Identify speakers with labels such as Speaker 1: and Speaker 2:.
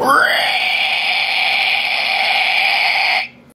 Speaker 1: Ray!